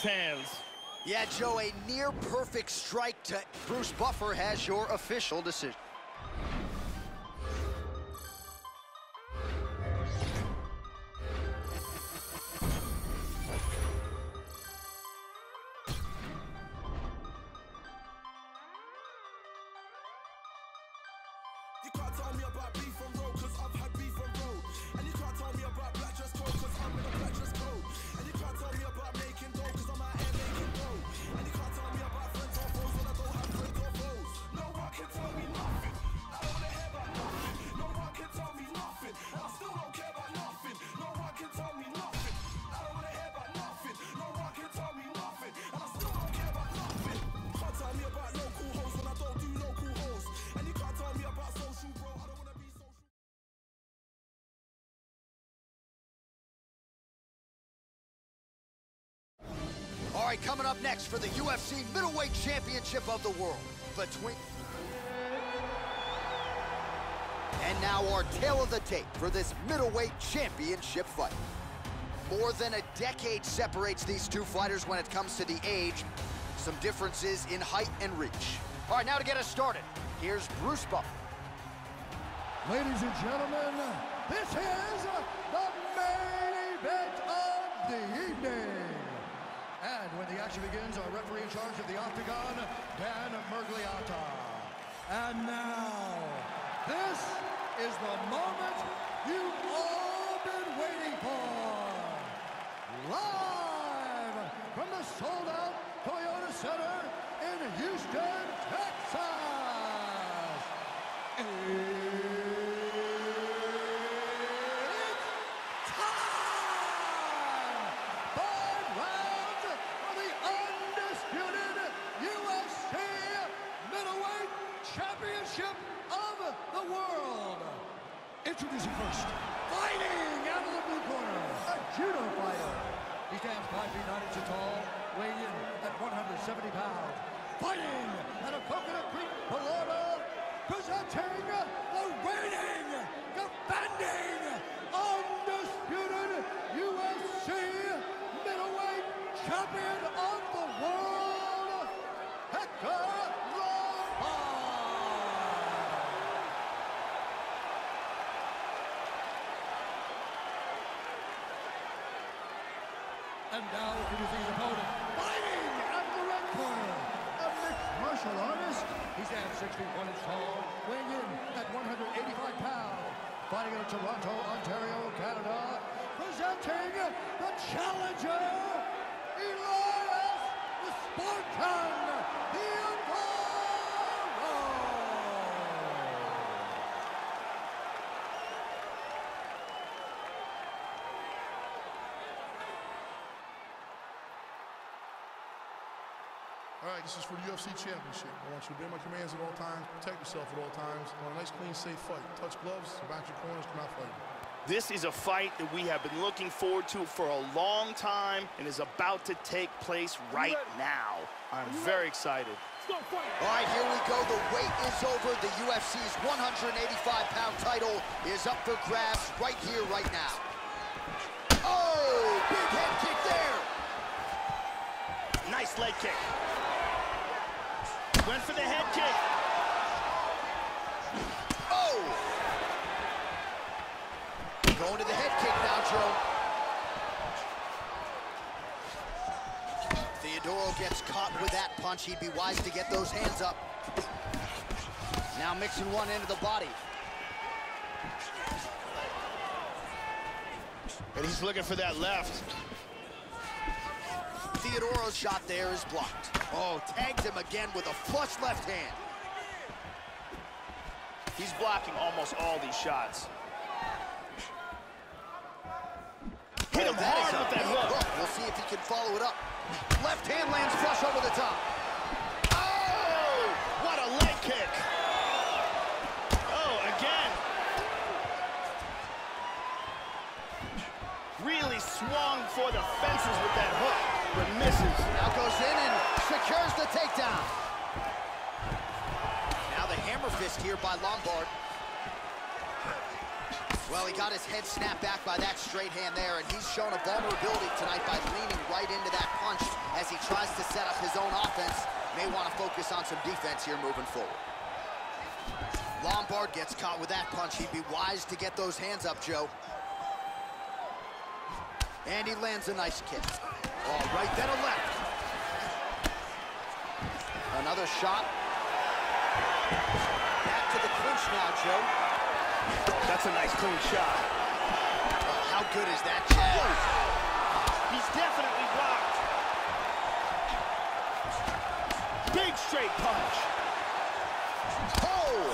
hands. Yeah, Joe, a near perfect strike to Bruce Buffer has your official decision. Coming up next for the UFC Middleweight Championship of the World between. And now our tale of the tape for this middleweight championship fight. More than a decade separates these two fighters when it comes to the age. Some differences in height and reach. All right, now to get us started, here's Bruce Buffer. Ladies and gentlemen, this is the main event of the evening. And when the action begins, our referee in charge of the Octagon, Dan Miragliotta. And now, this is the moment you've all been waiting for. Live from the sold-out Toyota Center in Houston, Texas. It's time! Five rounds for the undisputed UFC Middleweight Championship of the World. Introducing first, fighting out of the blue corner, a judo fighter. He stands 5 feet 9 inches tall, weighing in at 170 pounds. Fighting out of Coconut Creek, Florida, presenting the reigning, defending, undisputed UFC middleweight champion of the world, Hector Lombard. And now introducing his opponent, fighting of the red corner, a mixed martial artist. He's at 6 feet 1 inch tall, weighing in at 185 pounds. Fighting out of Toronto, Ontario, Canada, presenting the challenger, Elias the Spartan Theodorou. All right, this is for the UFC Championship. I want you to obey my commands at all times, protect yourself at all times. on a nice, clean, safe fight. Touch gloves, back your corners, come out fighting. This is a fight that we have been looking forward to for a long time and is about to take place right now. I'm very excited. All right, here we go. The wait is over. The UFC's 185-pound title is up for grabs right here, right now. Oh, big head kick there. Nice leg kick. Went for the head kick. Oh! Going to the head kick now, Joe. Theodorou gets caught with that punch. He'd be wise to get those hands up. Now mixing one into the body. And he's looking for that left. Theodorou's shot there is blocked. Oh, tags him again with a flush left hand. He's blocking almost all these shots. Hit him Oh, hard with that hook. We'll see if he can follow it up. Left hand lands flush over the top. Oh, what a leg kick. Oh, again. Really swung for the fences with that hook, but misses. Now goes in and secures the takedown. Now the hammer fist here by Lombard. Well, he got his head snapped back by that straight hand there, and he's shown a vulnerability tonight by leaning right into that punch as he tries to set up his own offense. may want to focus on some defense here moving forward. Lombard gets caught with that punch. He'd be wise to get those hands up, Joe. And he lands a nice kick. All right, then a left. Another shot. Back to the clinch now, Joe. That's a nice clean shot. Oh, how good is that jab? He's definitely blocked. Big straight punch. Oh!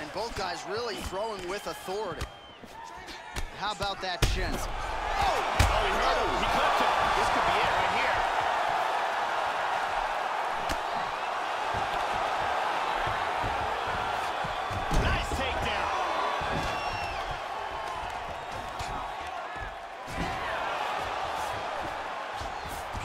And both guys really throwing with authority. How about that shin? Oh! Oh, he hurt him. He clipped him. This could be it right here. Nice takedown.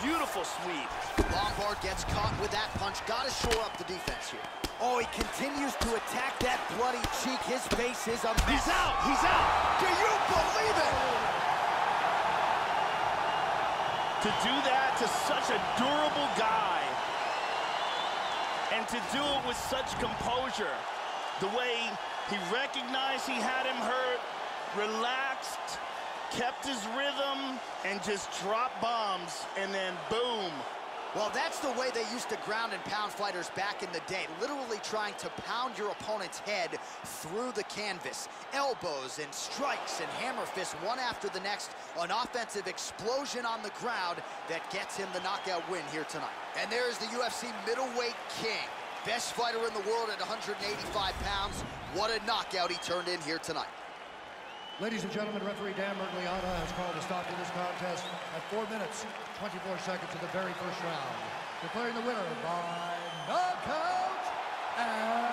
Beautiful sweep. Lombard gets caught with that punch. Gotta shore up the defense here. Oh, he continues to attack that bloody cheek. His face is a mess. He's out. He's out. Do you believe it? To do that to such a durable guy and to do it with such composure, the way he recognized he had him hurt, relaxed, kept his rhythm, and just dropped bombs, and then boom. Well, that's the way they used to ground and pound fighters back in the day, literally trying to pound your opponent's head through the canvas. Elbows and strikes and hammer fists one after the next, an offensive explosion on the ground that gets him the knockout win here tonight. And there's the UFC middleweight king, best fighter in the world at 185 pounds. What a knockout he turned in here tonight. Ladies and gentlemen, referee Dan Miragliotta has called a stop to this contest at 4 minutes, 24 seconds of the very first round. Declaring the winner by knockout and